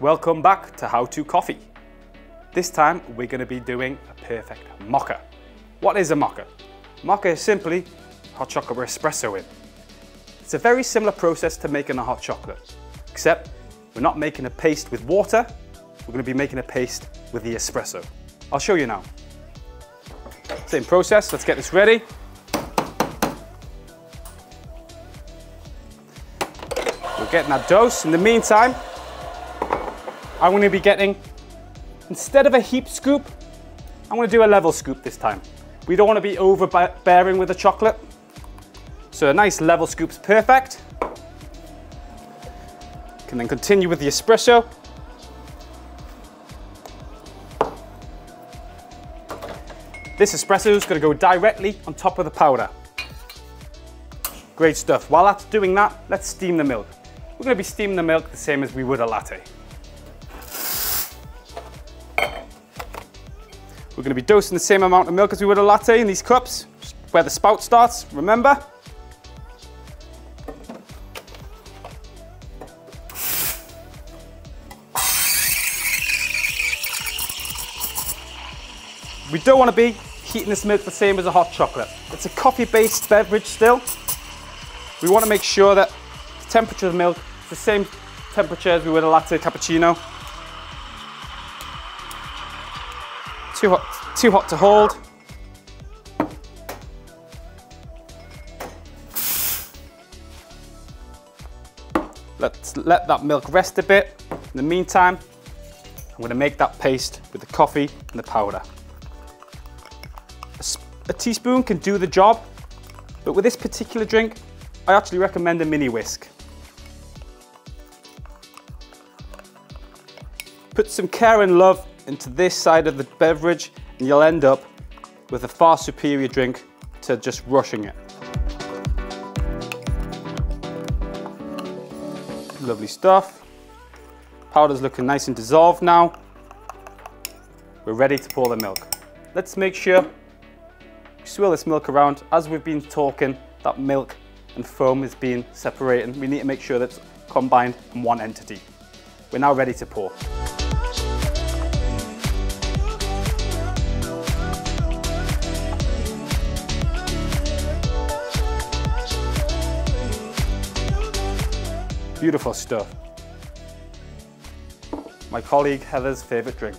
Welcome back to How To Coffee. This time we're going to be doing a perfect mocha. What is a mocha? Mocha is simply hot chocolate with espresso in. It's a very similar process to making a hot chocolate, except we're not making a paste with water, we're going to be making a paste with the espresso. I'll show you now. Same process, let's get this ready. We're getting our dose. In the meantime, I'm to be getting, instead of a heap scoop, I'm to do a level scoop this time. We don't want to be overbearing with the chocolate. So a nice level scoop's perfect. Can then continue with the espresso. This espresso is going to go directly on top of the powder. Great stuff. While that's doing that, let's steam the milk. We're going to be steaming the milk the same as we would a latte. We're going to be dosing the same amount of milk as we would a latte in these cups, where the spout starts, remember? We don't want to be heating this milk the same as a hot chocolate. It's a coffee-based beverage still. We want to make sure that the temperature of the milk is the same temperature as we would a latte cappuccino. Too hot, too hot to hold. Let's let that milk rest a bit. In the meantime, I'm going to make that paste with the coffee and the powder. A teaspoon can do the job, but with this particular drink, I actually recommend a mini whisk. Put some care and love into this side of the beverage and you'll end up with a far superior drink to just rushing it. Lovely stuff. Powder's looking nice and dissolved now. We're ready to pour the milk. Let's make sure we swirl this milk around. As we've been talking, that milk and foam is being separated. We need to make sure that it's combined in one entity. We're now ready to pour. Beautiful stuff. My colleague Heather's favourite drink.